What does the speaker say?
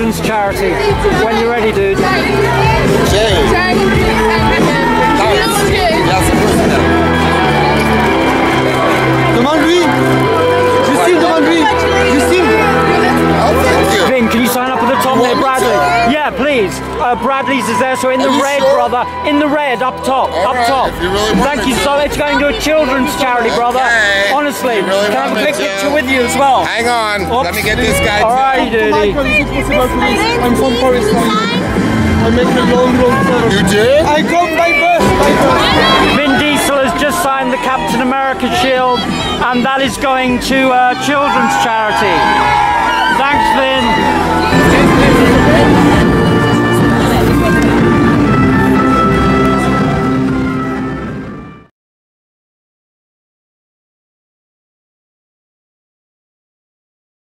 children's charity. When you're ready, dude. Uh, Bradley's is there, so in the Are you red, sure? brother. In the red, up top, All up right, top. if you really want Thank me you to. so much. Going to a children's charity, brother. Okay. Honestly, You really can I have a want me quick to? picture with you as well? Hang on. Let me Oops. get this guy All too. right, dude. Michael, is it possible please? I'm from Forest I make a long, long travel. You did? I come by bus, by bus. Vin Diesel has just signed the Captain America shield, and that is going to a children's charity.